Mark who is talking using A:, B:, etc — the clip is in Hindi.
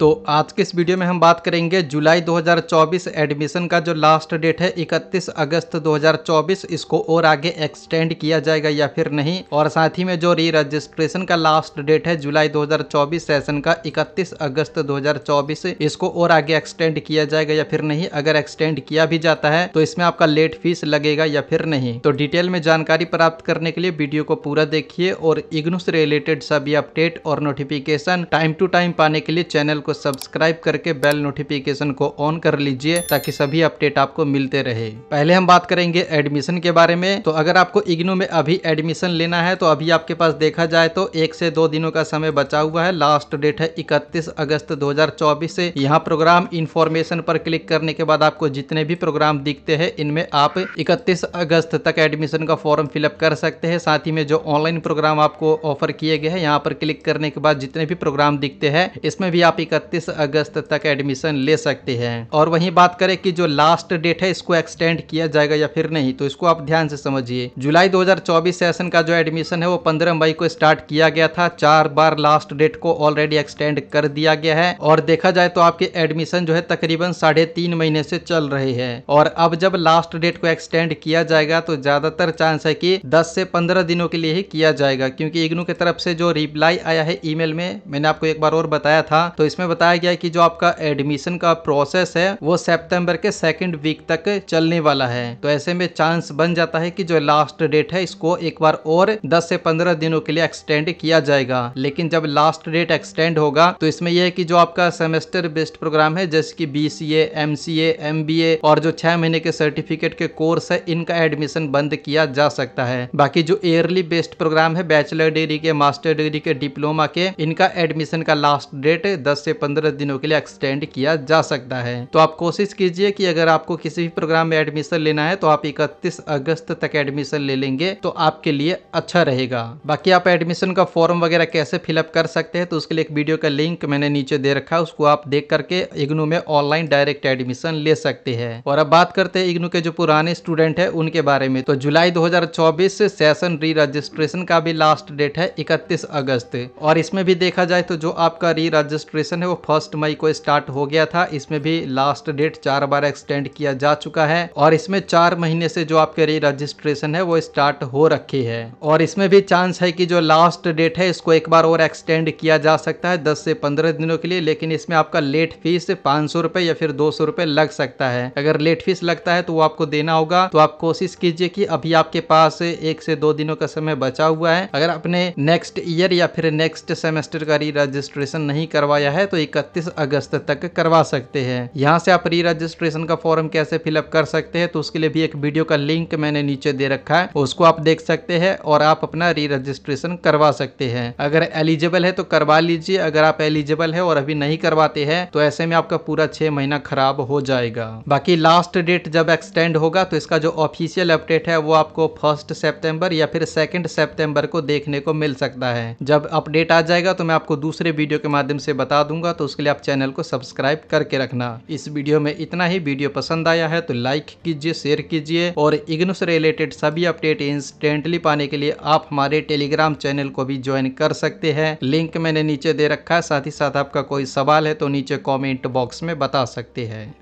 A: तो आज के इस वीडियो में हम बात करेंगे जुलाई 2024 एडमिशन का जो लास्ट डेट है 31 अगस्त 2024 इसको और आगे एक्सटेंड किया जाएगा या फिर नहीं? और साथ ही में जो री रजिस्ट्रेशन का लास्ट डेट है, जुलाई 2024 सेशन का 31 अगस्त 2024 इसको और आगे एक्सटेंड किया जाएगा या फिर नहीं? अगर एक्सटेंड किया भी जाता है तो इसमें आपका लेट फ़ीस लगेगा या फिर नहीं? तो डिटेल में जानकारी प्राप्त करने के लिए वीडियो को पूरा देखिए और इग्नू से रिलेटेड सभी अपडेट और नोटिफिकेशन टाइम टू टाइम पाने के लिए चैनल को सब्सक्राइब करके बेल नोटिफिकेशन को ऑन कर लीजिए ताकि सभी अपडेट आपको मिलते रहे। पहले हम बात करेंगे एडमिशन के बारे में। तो अगर आपको इग्नू में अभी एडमिशन लेना है तो अभी आपके पास देखा जाए तो एक से दो दिनों का समय बचा हुआ है। लास्ट डेट है इकतीस अगस्त दो से। यहाँ प्रोग्राम इन्फॉर्मेशन पर क्लिक करने के बाद आपको जितने भी प्रोग्राम दिखते हैं, इनमें आप इकतीस अगस्त तक एडमिशन का फॉर्म फिलअप कर सकते हैं। साथ ही में जो ऑनलाइन प्रोग्राम आपको ऑफ़र किए गए हैं, यहाँ पर क्लिक करने के बाद जितने भी प्रोग्राम दिखते हैं, इसमें भी आप इकतीस अगस्त तक एडमिशन ले सकते हैं। और वहीं बात करें कि जो लास्ट डेट है, इसको एक्सटेंड किया जाएगा या फिर नहीं तो इसको आप ध्यान से समझिए। जुलाई 2024 सेशन का जो एडमिशन है, वो 15 मई को स्टार्ट किया गया था। चार बार लास्ट डेट को ऑलरेडी एक्सटेंड कर दिया गया है। और देखा जाए तो आपके एडमिशन जो है, तकरीबन साढ़े तीन महीने से चल रहे हैं। और अब जब लास्ट डेट को एक्सटेंड किया जाएगा तो ज़्यादातर चांस है कि 10 से 15 दिनों के लिए ही किया जाएगा। क्योंकि इग्नू की तरफ़ से जो रिप्लाई आया है ईमेल में, मैंने आपको एक बार और बताया था तो इसमें बताया गया कि जो आपका एडमिशन का प्रोसेस है, वो सितंबर के सेकंड वीक तक चलने वाला है। तो ऐसे में चांस बन जाता है कि जो लास्ट डेट है, इसको एक बार और 10 से 15 दिनों के लिए एक्सटेंड किया जाएगा। लेकिन जब लास्ट डेट एक्सटेंड होगा तो इसमें यह है कि जो आपका सेमेस्टर बेस्ड प्रोग्राम है, जैसे कि B C M C M B A और जो छह महीने के सर्टिफिकेट के कोर्स है, इनका एडमिशन बंद किया जा सकता है। बाकी जो ईयरली बेस्ड प्रोग्राम है बैचलर डिग्री के मास्टर डिग्री के डिप्लोमा के, इनका एडमिशन का लास्ट डेट दस से पंद्रह दिनों के लिए एक्सटेंड किया जा सकता है। तो आप कोशिश कीजिए कि अगर आपको किसी भी प्रोग्राम में एडमिशन लेना है तो आप इकतीस अगस्त तक एडमिशन ले लेंगे तो आपके लिए अच्छा रहेगा। बाकी आप एडमिशन का फॉर्म वगैरह कैसे फिलअप कर सकते हैं तो उसके लिए एक वीडियो का लिंक मैंने नीचे दे रखा है, उसको आप देख करके इग्नू में ऑनलाइन डायरेक्ट एडमिशन ले सकते हैं। और अब बात करते हैं इग्नू के जो पुराने स्टूडेंट है, उनके बारे में। तो जुलाई 2024 सेशन री रजिस्ट्रेशन का भी लास्ट डेट है, इकतीस अगस्त। और इसमें भी देखा जाए तो जो आपका री रजिस्ट्रेशन है, वो फ़र्स्ट मई को स्टार्ट हो गया था। इसमें भी लास्ट डेट चार बार एक्सटेंड किया जा चुका है और इसमें चार महीने से जो आपके री रजिस्ट्रेशन है, वो स्टार्ट हो रखी है। और इसमें भी चांस है कि जो लास्ट डेट है, इसको एक बार और एक्सटेंड किया जा सकता है दस से पंद्रह दिनों के लिए, लेकिन इसमें आपका लेट फ़ीस पाँच या फिर दो लग सकता है। अगर लेट फ़ीस लगता है तो वो आपको देना होगा। तो आप कोशिश कीजिए कि अभी आपके पास एक से दो दिनों का समय बचा हुआ है। अगर आपने नेक्स्ट ईयर या फिर नेक्स्ट सेमेस्टर का री रजिस्ट्रेशन नहीं करवाया है तो इकतीस अगस्त तक करवा सकते हैं। यहाँ से आप री रजिस्ट्रेशन का फॉर्म कैसे फिलअप कर सकते हैं तो उसके लिए भी एक वीडियो का लिंक मैंने नीचे दे रखा है, उसको आप देख सकते हैं और आप अपना री रजिस्ट्रेशन करवा सकते हैं। अगर एलिजिबल है तो करवा लीजिए, अगर आप एलिजिबल है और अभी नहीं करवाते हैं तो ऐसे में आपका पूरा छह महीना खराब हो जाएगा। बाकी लास्ट डेट जब एक्सटेंड होगा तो इसका जो ऑफिशियल अपडेट है, वो आपको फ़र्स्ट सेप्टेम्बर या फिर सेकेंड सेप्टेम्बर को देखने को मिल सकता है। जब अपडेट आ जाएगा तो मैं आपको दूसरे वीडियो के माध्यम से बता दूँगा तो उसके लिए आप चैनल को सब्सक्राइब करके रखना। इस वीडियो में इतना ही। वीडियो पसंद आया है तो लाइक कीजिए, शेयर कीजिए और इग्नू से रिलेटेड सभी अपडेट इंस्टेंटली पाने के लिए आप हमारे टेलीग्राम चैनल को भी ज्वाइन कर सकते हैं। लिंक मैंने नीचे दे रखा है, साथ ही साथ आपका कोई सवाल है तो नीचे कॉमेंट बॉक्स में बता सकते हैं।